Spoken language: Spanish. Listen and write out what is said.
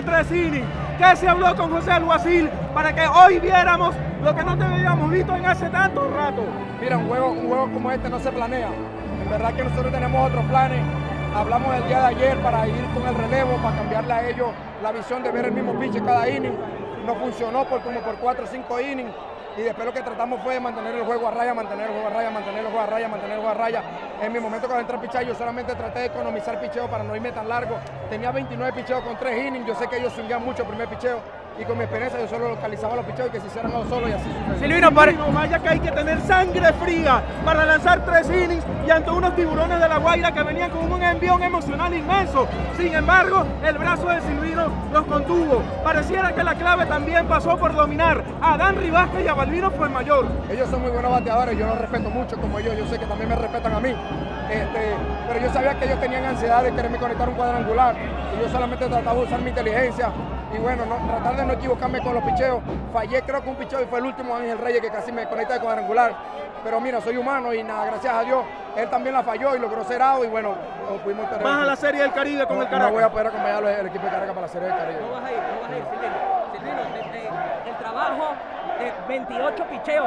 de tres innings? ¿Qué se habló con José Alguacil para que hoy viéramos lo que no te habíamos visto en hace tanto rato? Mira, un juego, un juego como este no se planea. En verdad que nosotros tenemos otros planes. Hablamos el día de ayer para ir con el relevo, para cambiarle a ellos la visión de ver el mismo pitch cada inning. No funcionó por como por cuatro o cinco innings y después lo que tratamos fue mantener el juego a raya, mantener el juego a raya, mantener el juego a raya, mantener el juego a raya. En mi momento cuando entré a pichar yo solamente traté de economizar picheo para no irme tan largo. Tenía 29 picheos con 3 innings, yo sé que ellos swingan mucho el primer picheo y con mi experiencia yo solo localizaba los picheos y que se hicieran los solos y así sucedió. Silvino, vaya que hay que tener sangre fría para lanzar tres innings y ante unos tiburones de la Guaira que venían con un envión emocional inmenso. Sin embargo, el brazo de Silvino los contuvo. Pareciera que la clave también pasó por dominar a Dan Rivasca y a Balvino fue mayor. Ellos son muy buenos bateadores, yo los respeto mucho como ellos, yo sé que también me respetan a mí. Este, pero yo sabía que ellos tenían ansiedad de quererme conectar un cuadrangular y yo solamente trataba de usar mi inteligencia y bueno, no, tratar de no equivocarme con los picheos. Fallé creo que un picheo y fue el último Ángel Reyes que casi me conecta de cuadrangular. Pero mira, soy humano y nada, gracias a Dios, él también la falló y logró ser out y bueno, pudimos tener. ¿Vas a la Serie del Caribe con no, el Caracas? No voy a poder acompañar al equipo de Caracas para la Serie del Caribe. No vas a ir, no vas a ir, Silvino. Silvino, el trabajo de 28 picheos